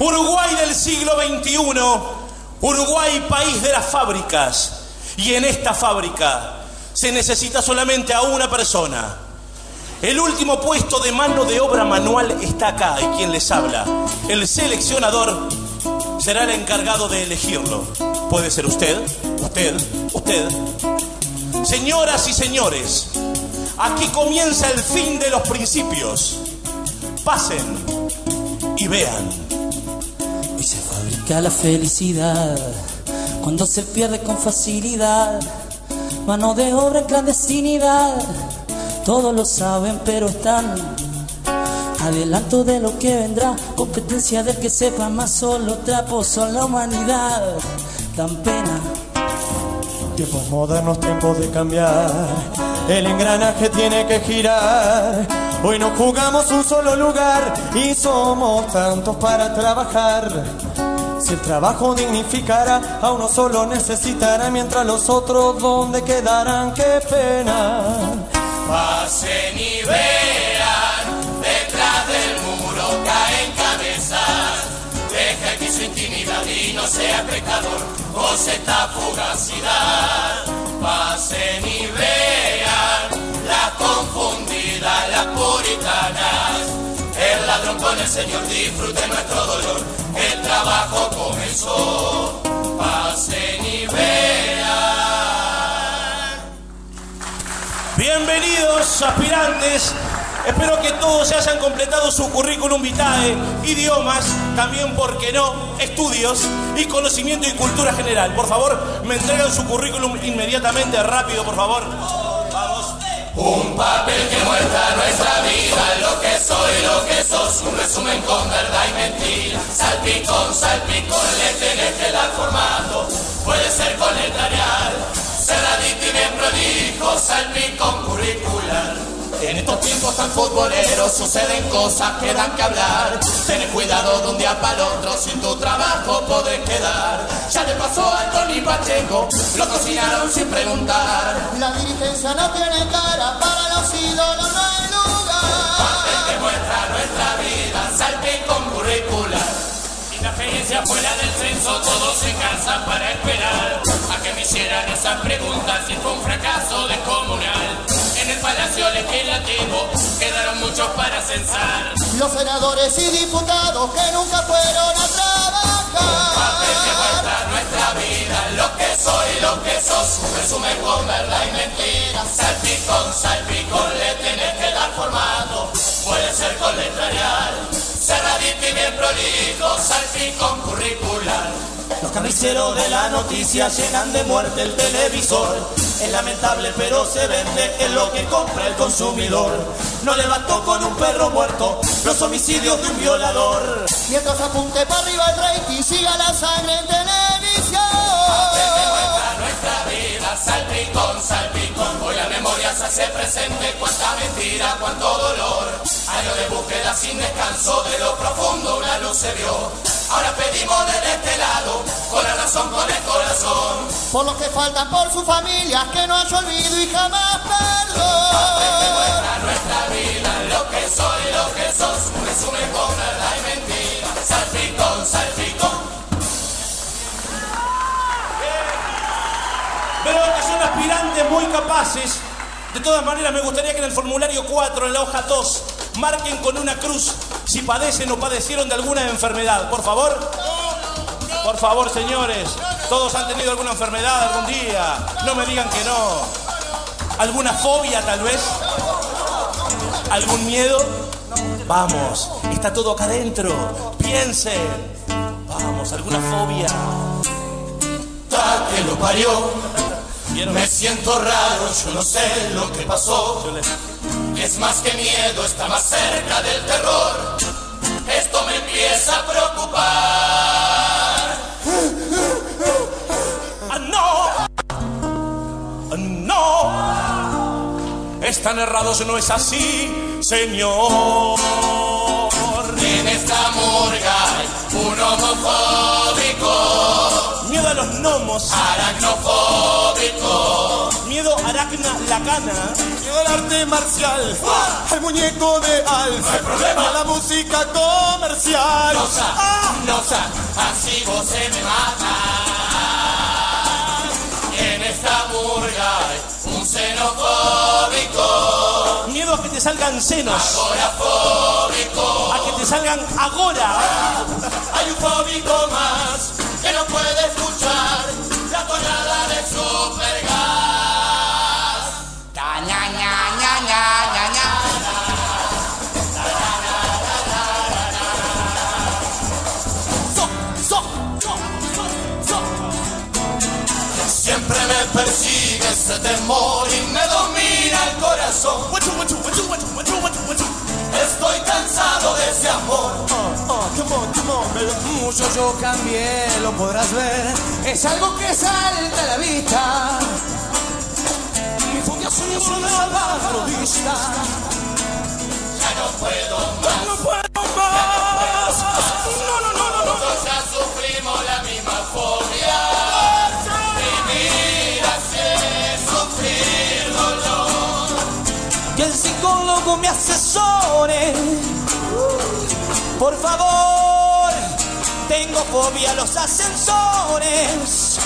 Uruguay del siglo XXI, Uruguay país de las fábricas. Y en esta fábrica se necesita solamente a una persona. El último puesto de mano de obra manual está acá y quien les habla. El seleccionador será el encargado de elegirlo. Puede ser usted, usted, usted. Señoras y señores, aquí comienza el fin de los principios. Pasen y vean. Fabrica la felicidad cuando se pierde con facilidad. Mano de obra en clandestinidad. Todos lo saben, pero están adelanto de lo que vendrá. Competencia del que sepa más, solo trapos son la humanidad. Dan pena. Tiempos modernos, tiempos de cambiar. El engranaje tiene que girar. Hoy no jugamos un solo lugar y somos tantos para trabajar. Si el trabajo dignificara, a uno solo necesitará, mientras los otros donde quedarán, qué pena. Pasen y vean, detrás del muro caen cabezas. Deja que su intimidad y no sea pecador, goce esta fugacidad. Pasen y vean, las confundidas, las puritanas. El ladrón con el Señor disfrute nuestro dolor, trabajo comenzó. Pasen y vean. Bienvenidos, aspirantes. Espero que todos hayan completado su currículum vitae, idiomas, también, porque no, estudios y conocimiento y cultura general. Por favor, me entregan su currículum inmediatamente, rápido, por favor. Un papel que muestra nuestra vida, lo que soy, lo que sos, un resumen con verdad y mentira. Salpicón, salpicón, le Tiempos tan futboleros suceden cosas que dan que hablar. Ten cuidado de un día para el otro, sin tu trabajo podés quedar. Ya le pasó a Tony Pacheco, lo cocinaron sin preguntar. La dirigencia no tiene cara, para los ídolos no hay Papel lugar. que muestra nuestra vida, salpicón curricular. Y la experiencia fuera del censo, todos se cansan para esperar a que me hicieran esas preguntas si fue un fracaso descomunal. En el Palacio Legislativo muchos para censar. Los senadores y diputados que nunca fueron a Papel que trabajar. muestra nuestra vida, lo que soy, lo que sos, un resumen con verdad y mentira. Salpicón, salpicón, le tenés que dar formato, puede ser con letrarial, cerradito y bien prolijo, salpicón curricular. Los carniceros de la noticia llenan de muerte el televisor. Es lamentable, pero se vende, es lo que compra el consumidor. No levantó con un perro muerto los homicidios de un violador. Mientras apunte para arriba el rating, siga la sangre en televisión. muestra nuestra vida, salpicón, salpicón. Hoy la memoria se hace presente, cuánta mentira, cuánto dolor. Años de búsqueda sin descanso, de lo profundo una luz se vio. Ahora pedimos desde este lado, con la razón, con el corazón. Por los que faltan por sus familias, que no haya olvido y jamás perdón. muestra nuestra vida, lo que soy, lo que sos. Resumen con verdad y mentira. Salpicón, salpicón. Veo que son aspirantes muy capaces. De todas maneras, me gustaría que en el formulario 4, en la hoja 2, marquen con una cruz si padecen o padecieron de alguna enfermedad. Por favor. Por favor, señores. Todos han tenido alguna enfermedad algún día. No me digan que no. ¿Alguna fobia, tal vez? ¿Algún miedo? Vamos, está todo acá adentro. Piensen. Vamos, ¿alguna fobia? Ta que lo parió. Me siento raro, yo no sé lo que pasó. Es más que miedo, está más cerca del terror. Están errados, no es así, señor. En esta murga hay un homofóbico, Miedo a los gnomos, aracnofóbico. miedo a aracna lacana. Miedo al arte marcial, al muñeco de Alf, hay problema. a la música comercial. Nosa, Ah, nosa, así vos se me mata. En esta murga hay un xenofóbico, a que te salgan senos. agorafóbico. A que te salgan agora. Hay un fóbico más que no puede escuchar la tonada de Supergas. ña, ña, ña, ña, ña, ña. Siempre me persigue ese temor el corazón. Estoy cansado de ese amor. oh, come on, come on. Mucho yo cambié, lo podrás ver. Es algo que salta a la vista. Mi fobia soy un salvaje vista. Ya no puedo más. No puedo me asesore. Por favor, tengo fobia los ascensores.